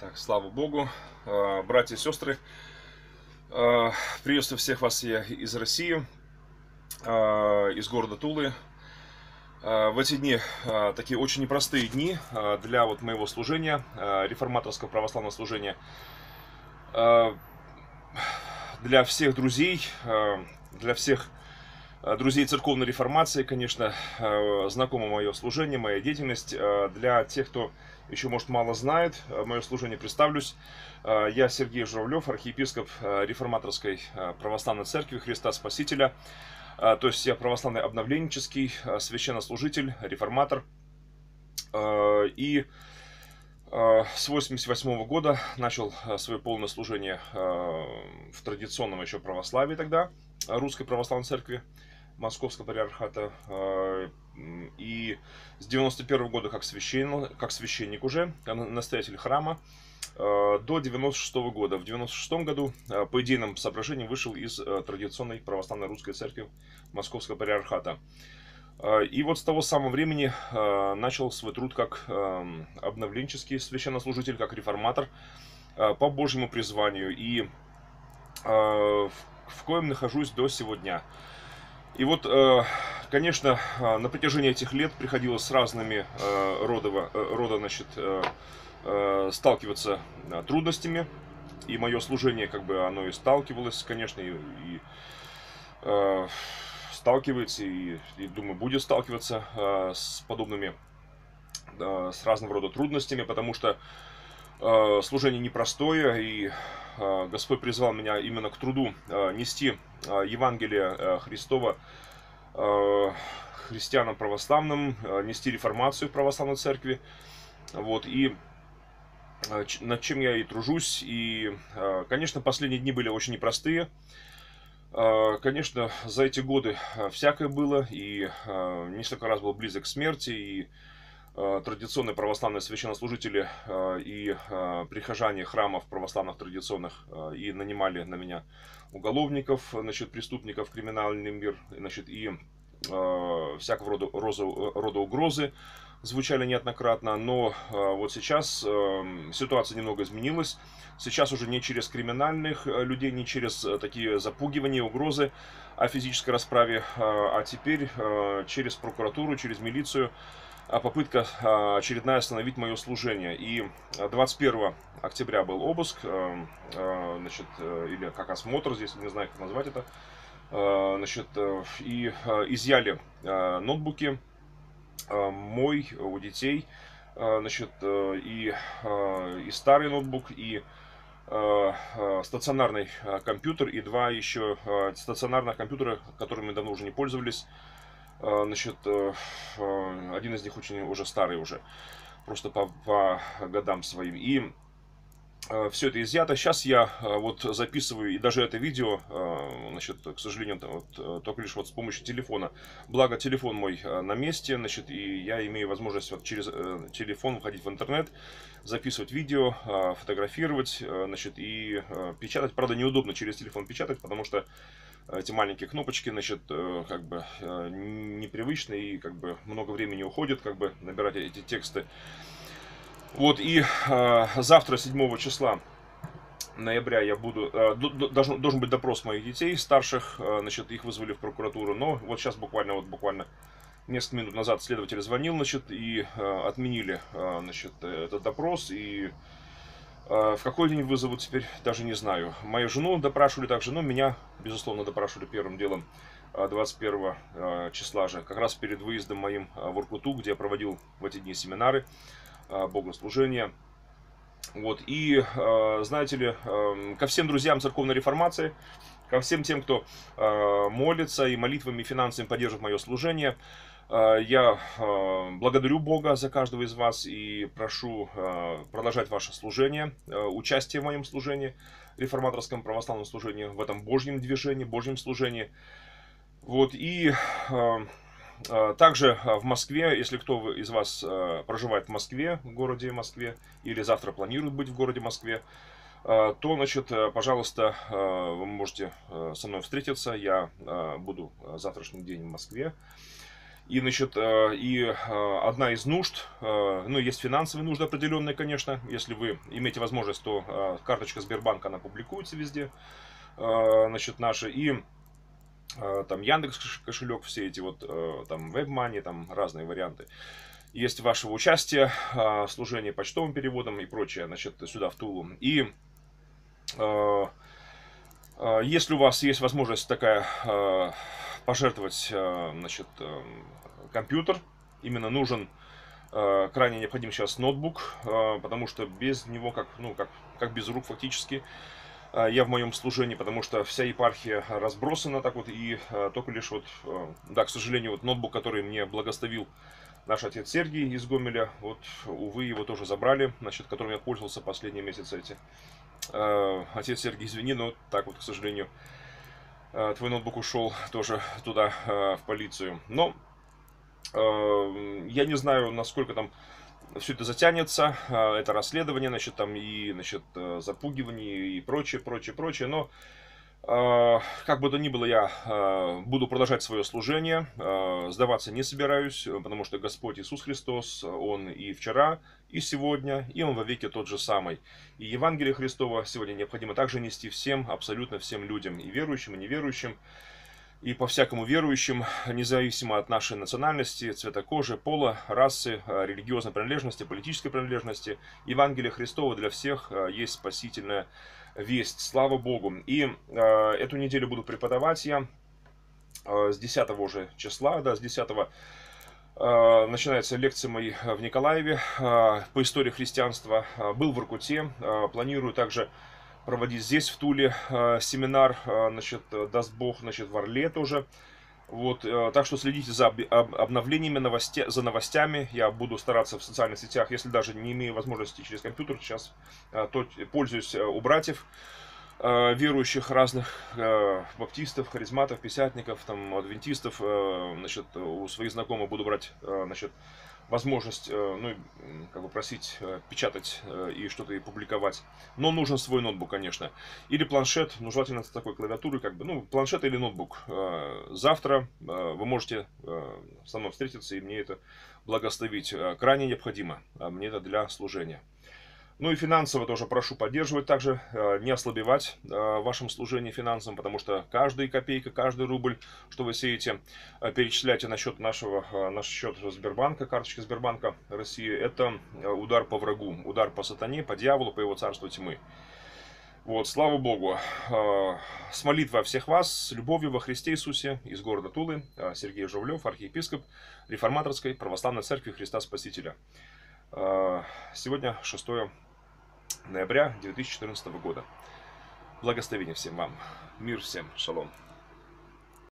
Так, слава Богу, А, братья и сестры, а, приветствую всех вас я из России, а, из города Тулы. В эти дни, такие очень непростые дни для вот моего служения, реформаторского православного служения, для всех друзей, для всех друзей церковной реформации, конечно, знакомо мое служение, моя деятельность. Для тех, кто еще, может, мало знает а, мое служение, представлюсь. А, Я Сергей Журавлев, архиепископ а, реформаторской православной церкви Христа Спасителя. То есть я православный обновленческий священнослужитель, реформатор. И с 88 года начал свое полное служение в традиционном еще православии тогда, Русской Православной Церкви Московского Патриархата. И с 91 года как, священ, как священник уже, настоятель храма, а, до 96 года. В 96 году а, по идейным соображениям вышел из а, традиционной православной русской церкви Московского Патриархата. И вот с того самого времени начал свой труд как ам, обновленческий священнослужитель, как реформатор по Божьему призванию. И в, коем нахожусь до сегодня. И вот, э, конечно, а, на протяжении этих лет приходилось с разными э, э, рода, значит, э, э, сталкиваться э, трудностями. И мое служение, как бы, оно и сталкивалось, конечно, и, и, э, сталкивается, и, и, думаю, будет сталкиваться э, с подобными, э, с разного рода трудностями, потому что э, служение непростое, и э, Господь призвал меня именно к труду э, нести Евангелие Христова христианам православным, нести реформацию в православной церкви. Вот, и над чем я и тружусь. И, конечно, последние дни были очень непростые. Конечно, за эти годы всякое было, и несколько раз был близок к смерти, и традиционные православные священнослужители э, и э, прихожане храмов православных традиционных э, и нанимали на меня уголовников, значит, преступников, криминальный мир, значит, и э, всякого рода, роза- рода угрозы звучали неоднократно, но э, вот сейчас э, ситуация немного изменилась. Сейчас уже не через криминальных э, людей, не через э, такие запугивания, угрозы о физической расправе, э, а теперь э, через прокуратуру, через милицию попытка а, очередная остановить мое служение. И а, 21 октября был обыск, значит, э, или как осмотр, здесь не знаю, как назвать это, значит, э, и изъяли ноутбуки, мой, у детей, значит, э, и, и старый ноутбук, и стационарный компьютер, и два еще стационарных компьютера, которыми давно уже не пользовались. Э, Значит, э, э, один из них очень уже старый уже, просто по, по годам своим. И все это изъято. Сейчас я вот записываю, и даже это видео, значит, к сожалению, вот, только лишь вот с помощью телефона. Благо, телефон мой на месте, значит, и я имею возможность вот через телефон выходить в интернет, записывать видео, фотографировать, значит, и печатать. Правда, неудобно через телефон печатать, потому что эти маленькие кнопочки, значит, э, как бы э, непривычно и как бы много времени уходит, как бы набирать эти тексты. Вот, и э, завтра, 7 числа ноября, я буду, э, должен, должен быть допрос моих детей старших, э, значит, их вызвали в прокуратуру, но вот сейчас буквально, вот буквально несколько минут назад следователь звонил, значит, и э, отменили, э, значит, этот допрос, и э, в какой день вызовут теперь, даже не знаю. Мою жену допрашивали также, но меня, безусловно, допрашивали первым делом э, 21 э, числа же, как раз перед выездом моим э, в Уркуту, где я проводил в эти дни семинары, э, богослужения. Вот, и, э, знаете ли, э, ко всем друзьям церковной реформации, ко всем тем, кто э, молится и молитвами, и финансами поддерживает мое служение, э, я э, благодарю Бога за каждого из вас и прошу э, продолжать ваше служение, э, участие в моем служении, реформаторском православном служении, в этом Божьем движении, Божьем служении. Вот, и э, э, также э, в Москве, если кто из вас э, проживает в Москве, в городе Москве, или завтра планирует быть в городе Москве, э, то, значит, э, пожалуйста, э, вы можете э, со мной встретиться. Я э, буду э, завтрашний день в Москве. И, значит, и одна из нужд, ну, есть финансовые нужды определенные, конечно. Если вы имеете возможность, то карточка Сбербанка, она публикуется везде, значит, наши. И там Яндекс кошелек, все эти вот, там, WebMoney, там разные варианты есть вашего участия, служение почтовым переводом и прочее, значит, сюда в Тулу. И если у вас есть возможность такая пожертвовать, значит, компьютер, именно нужен крайне необходим сейчас ноутбук, потому что без него, как, ну, как, как без рук фактически, я в моем служении, потому что вся епархия разбросана так вот, и только лишь вот, да, к сожалению, вот ноутбук, который мне благословил наш отец Сергий из Гомеля, вот, увы, его тоже забрали, значит, которым я пользовался последние месяцы эти. Э, отец Сергий, извини, но так вот, к сожалению, э, твой ноутбук ушел тоже туда, э, в полицию. Но я не знаю, насколько там все это затянется, это расследование, значит, там и, значит, запугивание и прочее, прочее, прочее, но как бы то ни было, я а, буду продолжать свое служение, а, сдаваться не собираюсь, потому что Господь Иисус Христос, Он и вчера, и сегодня, и Он во веки тот же самый. И Евангелие Христова сегодня необходимо также нести всем, абсолютно всем людям, и верующим, и неверующим, и по всякому верующим, независимо от нашей национальности, цвета кожи, пола, расы, религиозной принадлежности, политической принадлежности, Евангелие Христова для всех есть спасительное весть, слава Богу. И э, эту неделю буду преподавать я э, с 10 уже числа, да, с 10 э, начинается лекция мои в Николаеве э, по истории христианства. Э, был в Иркуте, э, планирую также проводить здесь, в Туле, э, семинар, э, значит, даст Бог, значит, в Орле тоже. Вот, э, так что следите за обновлениями, новости, за новостями. Я буду стараться в социальных сетях, если даже не имею возможности через компьютер, сейчас э, то пользуюсь э, у братьев верующих разных баптистов, харизматов, писятников, там, адвентистов, значит, у своих знакомых буду брать, значит, возможность, э, ну, как бы просить э, печатать э, и что-то и публиковать. Но нужен свой ноутбук, конечно. Или планшет, ну, желательно с такой клавиатурой, как бы, ну, планшет или ноутбук. Завтра вы можете со мной встретиться и мне это благословить. Крайне необходимо. Мне это для служения. Ну и финансово тоже прошу поддерживать также, э, не ослабевать э, в вашем служении финансовым, потому что каждая копейка, каждый рубль, что вы сеете, э, перечисляйте на счет нашего, наш счет Сбербанка, карточки Сбербанка России, это удар по врагу, удар по сатане, по дьяволу, по его царству тьмы. Вот, слава Богу. С молитвой всех вас, с любовью во Христе Иисусе из города Тулы, Сергей Жовлев, архиепископ Реформаторской Православной Церкви Христа Спасителя. Сегодня 6 ноября 2014 года. Благословения всем вам. Мир всем. Шалом.